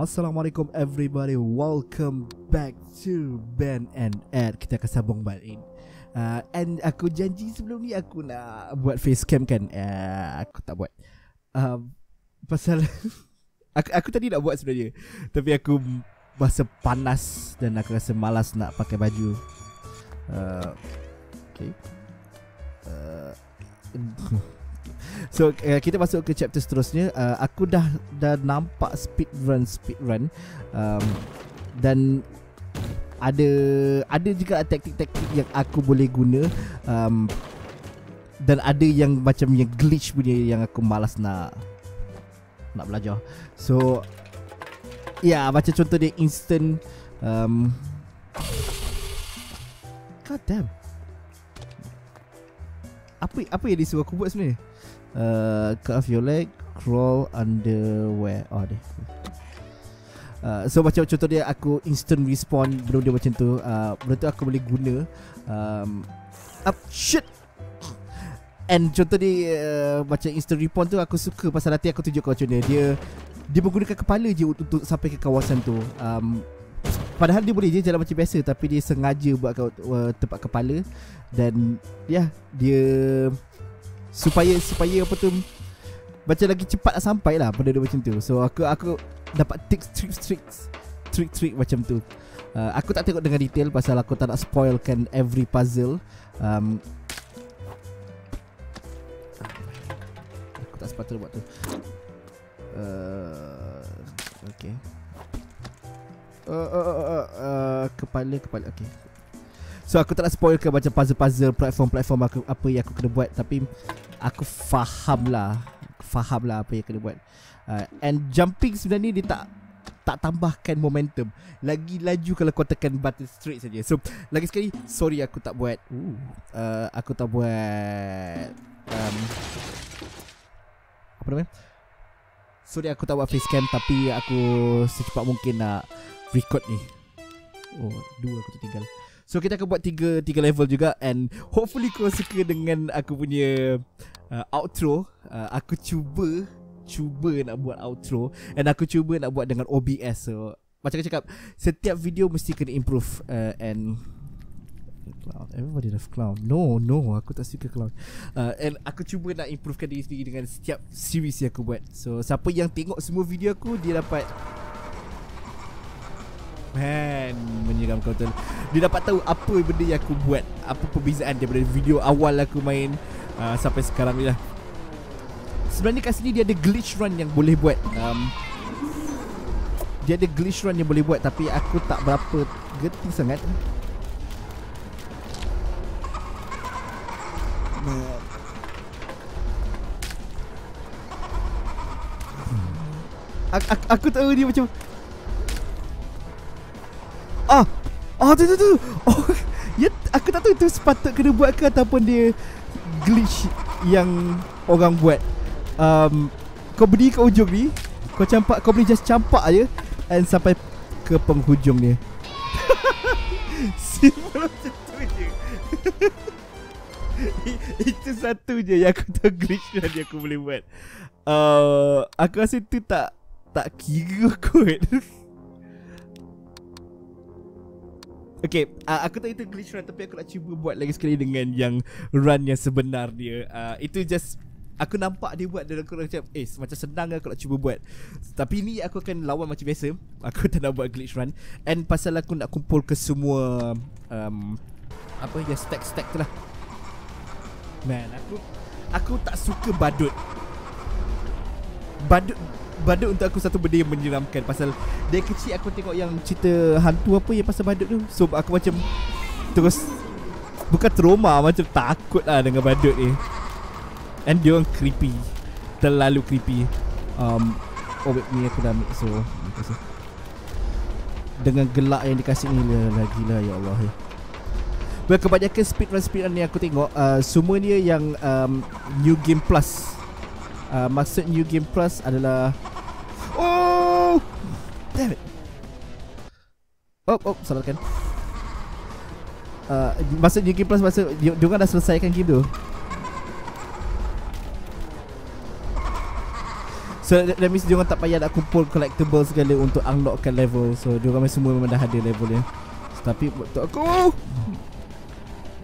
Assalamualaikum everybody. Welcome back to Ben and Ed. Kita akan sambung balik uh, And aku janji sebelum ni Aku nak buat face cam kan? Uh, Aku tak buat. Uh, Pasal aku, aku tadi nak buat sebenarnya. Tapi aku Rasa panas Dan aku rasa malas nak pakai baju. Uh, Okay. Uh, So uh, kita masuk ke chapter seterusnya uh, Aku dah dah nampak speed run speed run um, Dan ada ada juga taktik-taktik yang aku boleh guna um, dan ada yang macam yang glitch punya yang aku malas nak nak belajar. So ya yeah, macam contoh dia instant um, God damn. Apa apa yang disuruh aku buat sebenarnya? Uh, cut off your leg, crawl underwear. Oh, deh. Uh, so macam contoh dia aku instant respawn benda dia macam tu. Uh, benda tu aku boleh guna. Um, up shit. And contoh dia uh, macam instant respawn tu aku suka pasal nanti aku tunjuk kau macam dia dia dia menggunakan kepala je untuk, untuk sampai ke kawasan tu. Um, padahal dia boleh je jalan macam biasa tapi dia sengaja buat kau uh, tempat kepala. Dan ya yeah, dia supaya supaya apa tu macam lagi cepat nak sampai lah benda dia macam tu. So aku aku dapat tips trick tricks trick trick macam tu. Uh, aku tak tengok dengan detail pasal aku tak nak spoilkan every puzzle. Um, aku tak sepatutnya buat tu uh, okay. Uh, uh, uh, uh, uh, kepala kepala okay So aku tak nak spoil ke macam puzzle-puzzle platform-platform aku, apa yang aku kena buat. Tapi aku faham lah. Faham lah apa yang kena buat. Uh, And jumping sebenarnya dia tak tak tambahkan momentum. Lagi laju kalau kau tekan button straight saja. So lagi sekali sorry aku tak buat. Ooh, uh, Aku tak buat um, Apa namanya? Sorry aku tak buat face cam Tapi aku secepat mungkin nak record ni. Oh dua aku tertinggal So kita akan buat tiga tiga level juga and hopefully kau suka dengan aku punya uh, outro. Uh, aku cuba cuba nak buat outro and aku cuba nak buat dengan OBS. So macam aku cakap setiap video mesti kena improve uh, and clown. Everybody love clown. No, no, aku tak suka clown. Uh, and aku cuba nak improvekan diri sendiri dengan setiap series yang aku buat. So siapa yang tengok semua video aku dia dapat Man Menyeramkan betul Dia dapat tahu Apa benda yang aku buat Apa perbezaan Daripada video awal aku main uh, Sampai sekarang ni lah. Sebenarnya kat sini Dia ada glitch run Yang boleh buat. Um, Dia ada glitch run Yang boleh buat Tapi aku tak berapa Gerti sangat. Aku, aku, aku tahu dia macam Ah, ah tu tu tu. Oh, ya aku tak tahu itu sepatut kena buat ke ataupun dia glitch yang orang buat. Um, kau berdiri kat ujung ni, kau campak, kau boleh just campak aje and sampai ke penghujung dia. Simple macam tu je. Itu satu je yang aku tahu glitch yang aku boleh buat. Uh, aku rasa tu tak tak kira kot. Okay, uh, aku tahu itu glitch run tapi aku nak cuba buat lagi sekali dengan yang run yang sebenar dia. Uh, itu just aku nampak dia buat dan aku macam eh macam senang aku nak cuba buat. Tapi ni aku akan lawan macam biasa. Aku tak nak buat glitch run and pasal aku nak kumpul ke semua um, apa yang stack-stack tu lah. Man, aku aku tak suka badut. Badut badut untuk aku satu benda yang menyeramkan pasal dari kecil aku tengok yang cerita hantu apa yang pasal badut tu so aku macam terus bukan trauma macam takut lah dengan badut ni and dia orang creepy terlalu creepy um, oh wait ni aku dah ambil so kasih. dengan gelak yang dikasih ni lagi lah ya Allah eh. Well, kebanyakan speedrun speedrun yang aku tengok uh, semua dia yang um, new game plus uh, maksud new game plus adalah oh! Damn it. Oh oh salahkan. Uh, maksud new game plus maksud dia, dia dah selesaikan game tu. So that, that means diorang tak payah nak kumpul collectible segala untuk unlockkan level. So diorang semua memang dah ada level dia. Tapi untuk aku.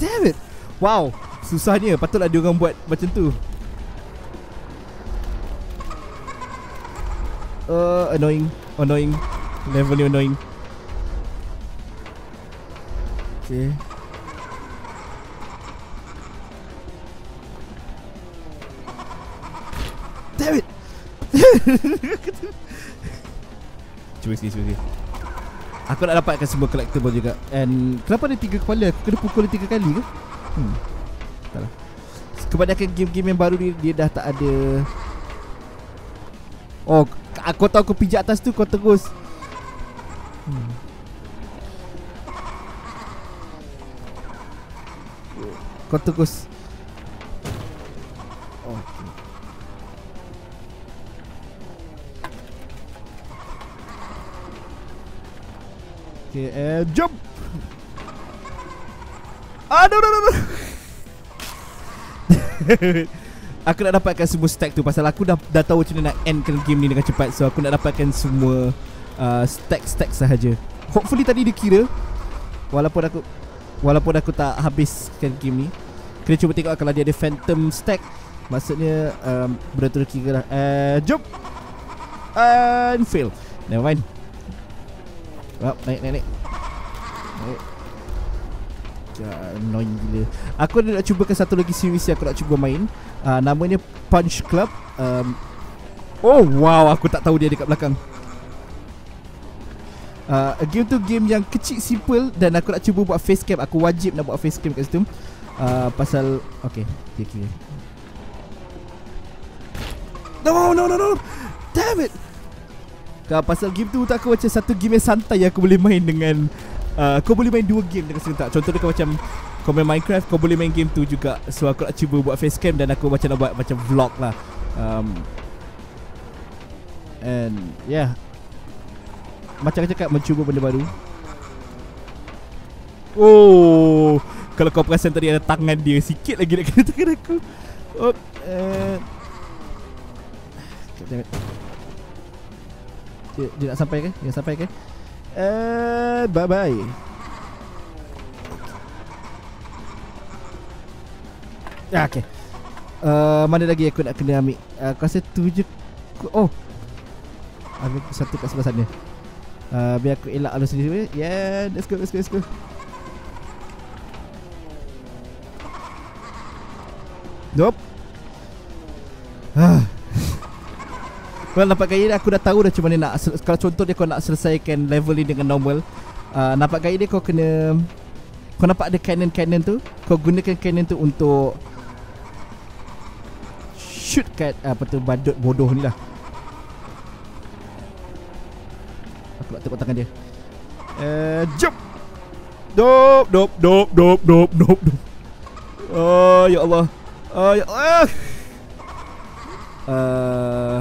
Damn it. Wow Susahnya. Patutlah diorang buat macam tu Uh, annoying. Annoying. Level ni annoying. Okay. Damn it! Cuba sikit, cuba sikit. Aku nak dapatkan semua collectible juga. And Kenapa ada tiga kepala? Aku kena pukul tiga kali ke? Hmm. Tak lah. Kebanyakan game-game yang baru ni Dia dah tak ada Oh Aku tahu aku pijak atas tu Kau terus hmm. Kau terus oh. Okay, and jump! Aduh, aduh, aduh, aduh. Aku nak dapatkan semua stack tu Pasal aku dah dah tahu macam mana nak endkan game ni dengan cepat. So aku nak dapatkan semua uh, stack-stack sahaja. Hopefully tadi dia kira Walaupun aku Walaupun aku tak habiskan game ni Kena cuba tengok kalau dia ada phantom stack. Maksudnya um, Betul-betul kira lah. Uh, Jump And fail. Never mind. Oh, naik, naik, naik. Naik. Annoying gila. Aku ada nak cubakan satu lagi series yang aku nak cuba main. Uh, namanya Punch Club. Um, oh, wow. Aku tak tahu dia dekat belakang. Uh, game tu game yang kecil simple dan aku nak cuba buat face cam. Aku wajib nak buat face cam kat situ. Uh, pasal okay, dia kira. No, no, no, no. Damn it. Kau pasal game tu tak aku macam satu game yang santai yang aku boleh main dengan uh, Kau boleh main dua game dengan serentak Contohnya kau macam Kau main Minecraft Kau boleh main game tu juga. So aku nak cuba buat facecam Dan aku macam nak buat macam vlog lah. Um, And yeah. Macam aku cakap mencuba benda baru. Oh Kalau kau perasan tadi ada tangan dia Sikit lagi nak kena tangan aku. Oh uh, Damn it dia, dia nak sampai ke? Dia nak sampai ke? Uh, bye bye. Ah, okay. Uh, mana lagi aku nak kena ambil? Uh, aku rasa tu je. Oh. Ambil satu kat sebelah sana. Uh, biar aku elak alus sendiri. Yeah, let's go, let's go, let's go. Nope. Well nampak gaya dia aku dah tahu dah macam mana nak Kalau contoh dia kau nak selesaikan level ni dengan normal uh, Nampak gaya dia kau kena Kau nampak ada cannon-cannon tu Kau gunakan cannon tu untuk Shoot kat uh, apa tu badut bodoh ni lah. Aku nak tepuk tangan dia? Uh, Jump! Dop dop dop dop dop dop dop Oh ya Allah. Oh ya Allah. Uh,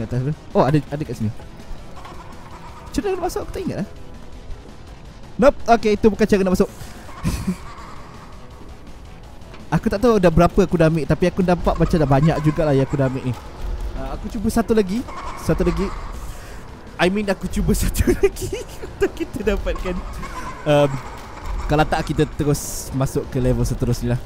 Kat atas tu? Oh ada ada kat sini. Macam mana nak masuk? Aku tak ingat lah Nope. Okay itu bukan cara nak masuk. Aku tak tahu dah berapa aku dah ambil Tapi aku nampak macam dah banyak jugalah yang aku dah ambil ni. Uh, Aku cuba satu lagi. Satu lagi. I mean aku cuba satu lagi Untuk kita dapatkan um, Kalau tak kita terus masuk ke level seterusnya lah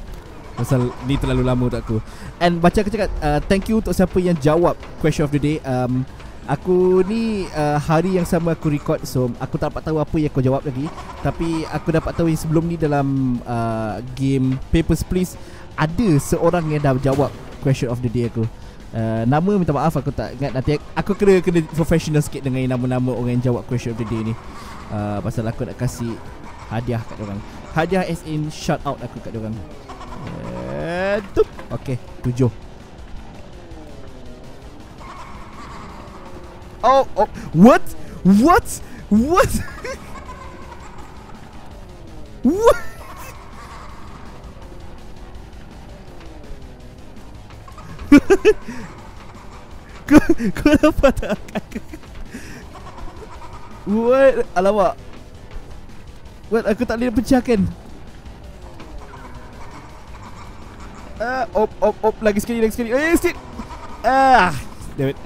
Pasal ni terlalu lama untuk aku. And baca aku cakap uh, Thank you untuk siapa yang jawab Question of the day. Um, Aku ni uh, hari yang sama aku record So aku tak dapat tahu apa yang kau jawab lagi. Tapi aku dapat tahu yang sebelum ni dalam uh, Game Papers, Please Ada seorang yang dah jawab Question of the day aku. Uh, Nama minta maaf aku tak ingat Nanti. Aku kena kena professional sikit Dengan nama-nama orang yang jawab question of the day ni. Uh, Pasal aku nak kasih hadiah kat orang. Hadiah as in shout out aku kat orang Tup. Okay, tujuh. Oh, oh, what? What? What? what? kau, kau dapat tak? What? Alamak. What? Aku tak boleh pecahkan. Op, op, op Lagi sekali, lagi sekali Eh, sikit Ah, damn it.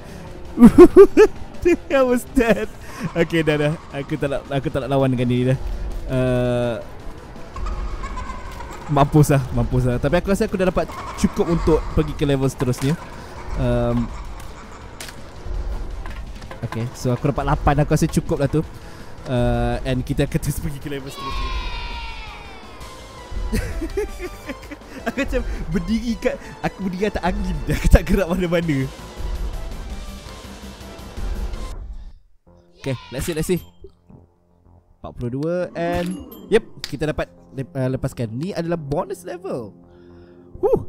I was dead. Okay, dah dah. Aku tak nak aku tak nak lawan dengan ni dah. Uh, mampus lah, mampus lah. Tapi aku rasa aku dah dapat cukup untuk pergi ke level seterusnya. Um, okay, so aku dapat 8 Aku rasa cukup lah tu uh, And kita akan terus pergi ke level seterusnya Aku macam berdiri kat Aku berdiri atas angin. Aku tak gerak mana-mana. Okay, let's see, let's see. 42 and Yep, kita dapat uh, lepaskan. Ni adalah bonus level. Woo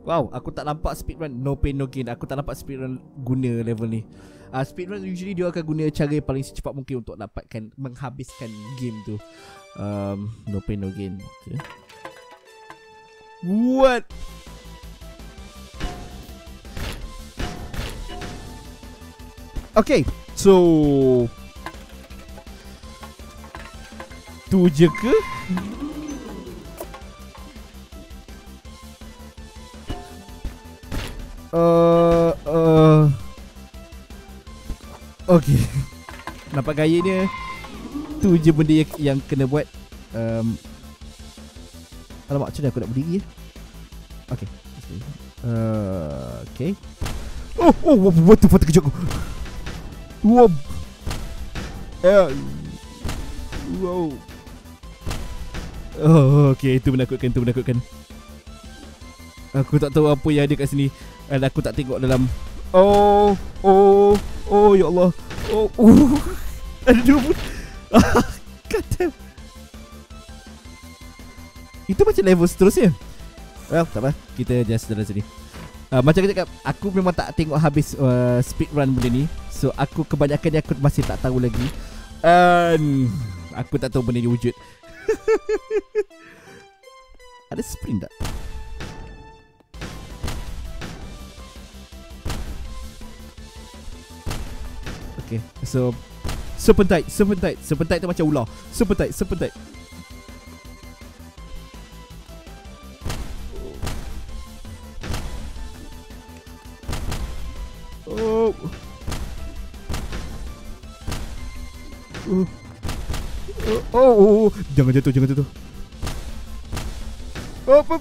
Wow, aku tak nampak speedrun. No pain no gain. Aku tak nampak speedrun guna level ni. Uh, speedrun usually dia akan guna cara paling secepat mungkin untuk dapatkan menghabiskan game tu. Um, no pain no gain. Okay. What? Okay, so tu je ke? Uh, uh. Okay Nampak gaya dia Tu je benda yang, yang kena buat um, Alamak macam mana aku nak berdiri ya Okay. Uh, Okay. Oh, oh, what the fuck terkejut aku. Wow. Uh, Wow. Oh, okay, itu menakutkan, itu menakutkan. Aku tak tahu apa yang ada kat sini. Dan aku tak tengok dalam. Oh Oh Oh ya Allah. Oh uh. Ada dua Kata. Itu macam level seterusnya. Well tak apa. Kita just dalam sini. Uh, Macam aku cakap Aku memang tak tengok habis uh, Speed run benda ni. So aku kebanyakan aku masih tak tahu lagi. And Aku tak tahu benda ni wujud. Ada sprint tak? Okay So Serpentite Serpentite Serpentite tu macam ular Serpentite Serpentite Oh Oh Oh, oh, oh, jangan jatuh, jangan jatuh. Oh, oh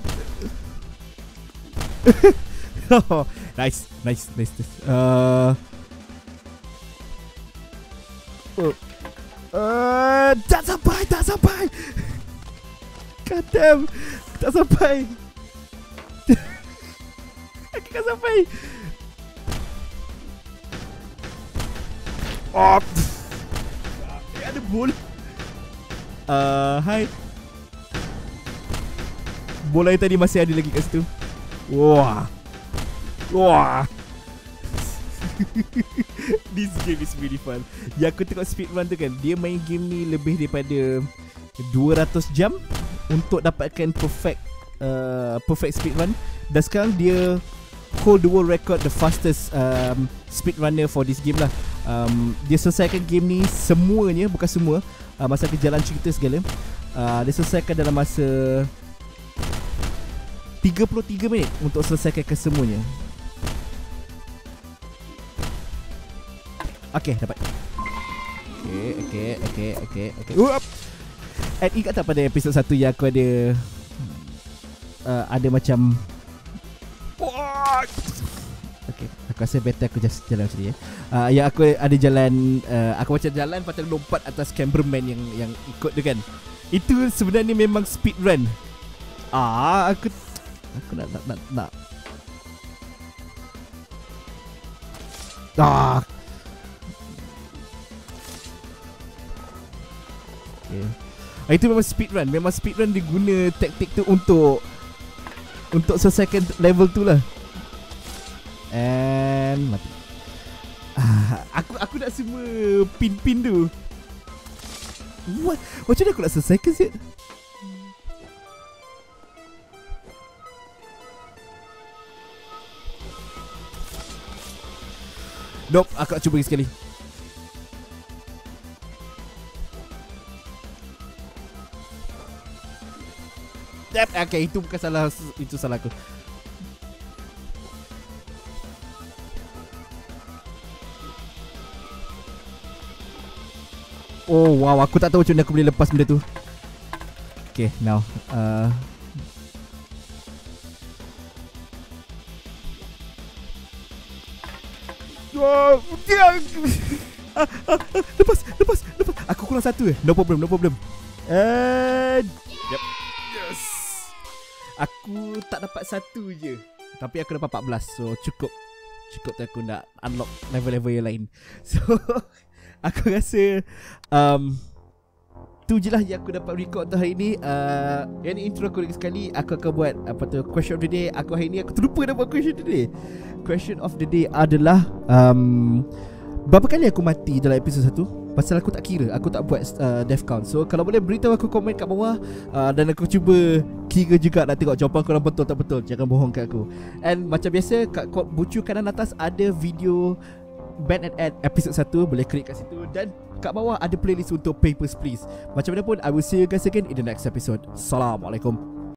nice, nice, nice. nice. Uh, Uh, tak sampai, tak sampai. God damn. Tak sampai. Aku tak sampai. Oh. Ada bola. Uh, hai. Bola yang tadi masih ada lagi kat situ. Wah. Wah. This game is really fun Yang aku tengok speedrun tu kan Dia main game ni lebih daripada 200 jam Untuk dapatkan perfect uh, Perfect speedrun. Dan sekarang dia Hold the world record The fastest um, Speedrunner for this game lah. Um, Dia selesaikan game ni Semuanya Bukan semua uh, Masa ke jalan cerita segala. Uh, Dia selesaikan dalam masa 33 minit Untuk selesaikan kesemuanya Okay, dapat. Okay, okay, okay, okay, okay. Up. And ingat tak pada episod 1 yang aku ada uh, ada macam Okay, aku rasa better aku just jalan macam ni ya. Uh, yang aku ada jalan uh, aku macam jalan patut lompat atas cameraman yang yang ikut tu kan. Itu sebenarnya memang speed run. Ah, aku aku nak nak nak. nak. Ah, Okay. Ah, itu memang speed run Memang speed run dia guna taktik tu untuk Untuk selesaikan level tu lah And mati ah, Aku aku nak semua pin-pin tu What? Macam mana aku nak selesaikan sih? Nope, aku nak cuba lagi sekali Okay itu bukan salah Itu salah aku Oh wow aku tak tahu macam mana aku boleh lepas benda tu Okay now uh... Oh, dia. Ah, ah, ah, lepas, lepas, lepas. Aku kurang satu eh. No problem, no problem. Eh. Aku tak dapat satu je. Tapi aku dapat 14. So cukup. Cukup tu aku nak unlock level-level yang lain. So aku rasa um, tu je lah yang aku dapat record tu hari ni uh, Yang ni intro aku lagi sekali Aku akan buat apa tu question of the day Aku hari ni aku terlupa nak buat question of the day Question of the day adalah um, Berapa kali aku mati dalam episod satu? Pasal aku tak kira Aku tak buat uh, death count. So kalau boleh beritahu aku komen kat bawah uh, Dan aku cuba kira juga nak tengok jawapan korang betul tak betul Jangan bohong kat aku. And macam biasa kat bucu kanan atas ada video Band and Ad episode 1 Boleh klik kat situ. Dan kat bawah ada playlist untuk Papers Please. Macam mana pun I will see you guys again in the next episode. Assalamualaikum